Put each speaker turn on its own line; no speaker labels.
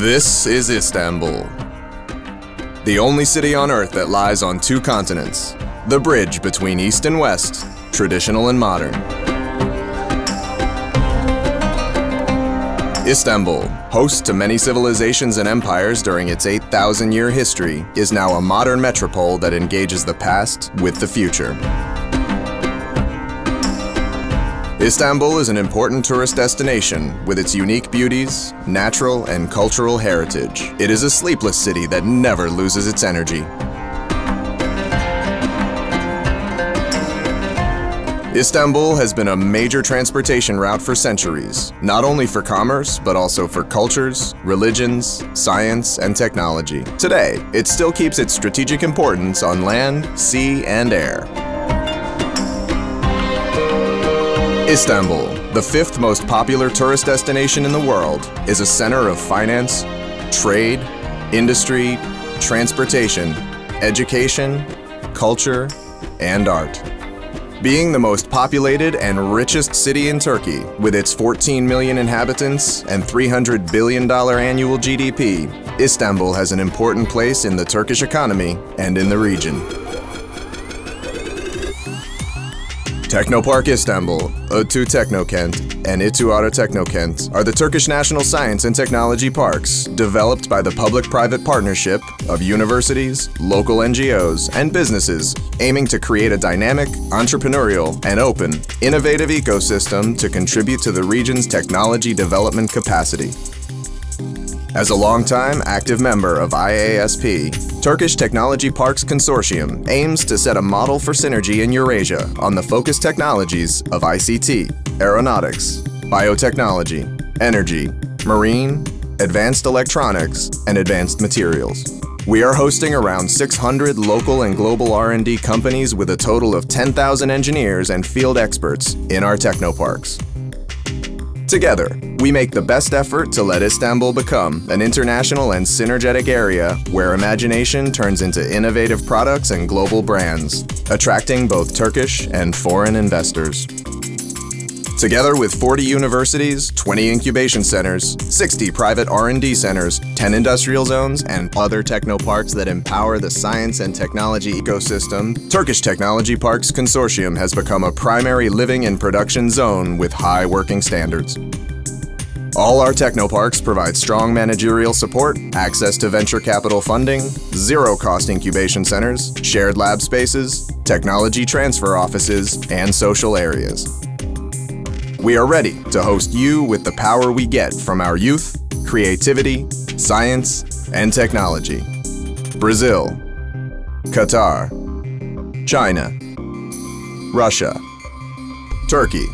This is Istanbul. The only city on Earth that lies on two continents. The bridge between East and West, traditional and modern. Istanbul, host to many civilizations and empires during its 8,000-year history, is now a modern metropole that engages the past with the future. Istanbul is an important tourist destination with its unique beauties, natural and cultural heritage. It is a sleepless city that never loses its energy. Istanbul has been a major transportation route for centuries, not only for commerce, but also for cultures, religions, science, and technology. Today, it still keeps its strategic importance on land, sea, and air. Istanbul, the fifth most popular tourist destination in the world, is a center of finance, trade, industry, transportation, education, culture, and art. Being the most populated and richest city in Turkey, with its 14 million inhabitants and $300 billion annual GDP, Istanbul has an important place in the Turkish economy and in the region. Teknopark Istanbul, ODTÜ Teknokent, and İTÜ Arı Teknokent are the Turkish national science and technology parks developed by the public-private partnership of universities, local NGOs, and businesses aiming to create a dynamic, entrepreneurial, and open, innovative ecosystem to contribute to the region's technology development capacity. As a longtime active member of IASP, Turkish Technology Parks Consortium aims to set a model for synergy in Eurasia on the focus technologies of ICT, aeronautics, biotechnology, energy, marine, advanced electronics, and advanced materials. We are hosting around 600 local and global R&D companies with a total of 10,000 engineers and field experts in our technoparks. Together, we make the best effort to let Istanbul become an international and synergetic area where imagination turns into innovative products and global brands, attracting both Turkish and foreign investors. Together with 40 universities, 20 incubation centers, 60 private R&D centers, 10 industrial zones, and other techno parks that empower the science and technology ecosystem, Turkish Technology Parks Consortium has become a primary living and production zone with high working standards. All our technoparks provide strong managerial support, access to venture capital funding, zero-cost incubation centers, shared lab spaces, technology transfer offices, and social areas. We are ready to host you with the power we get from our youth, creativity, science, and technology. Brazil, Qatar, China, Russia, Turkey,